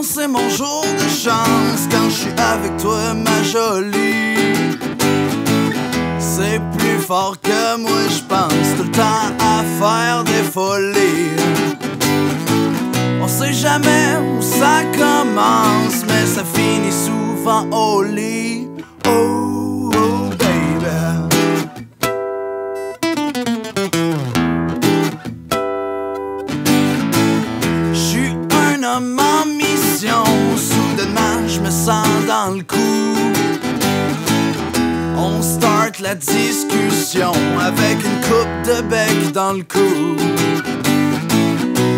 C'est mon jour de chance quand je suis avec toi ma jolie. C'est plus fort que moi je pense tout le temps à faire des folies. On sait jamais où ça commence mais ça finit souvent au lit. Oh la discussion avec une coupe de bec dans le cou.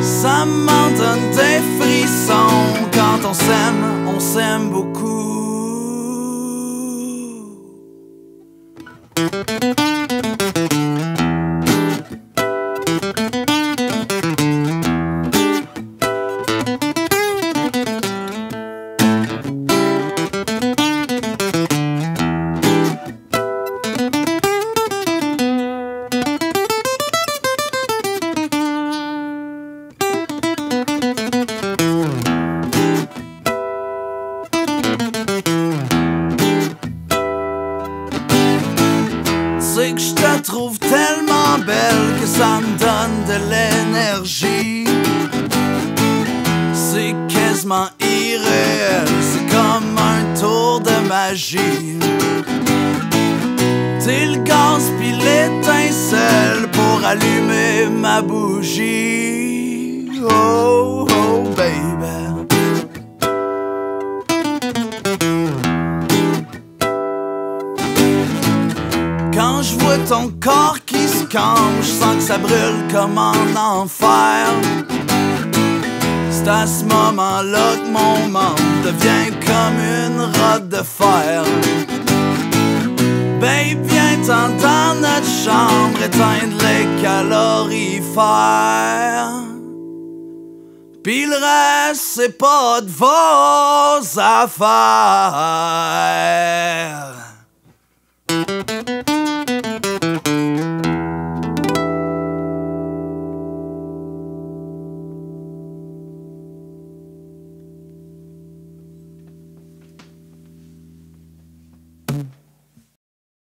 Ça m'en donne des frissons quand on s'aime, on s'aime beaucoup. Trouve tellement belle que ça me donne de l'énergie. C'est quasiment irréel, c'est comme un tour de magie. T'es le gaz l'étincelle pour allumer ma bougie. Je vois ton corps qui se campe, je que ça brûle comme en enfer. C'est à ce moment-là que mon membre devient comme une rotte de fer. Babe, viens t'en dans notre chambre, éteindre les calorifères. Pis le reste, c'est pas de vos affaires.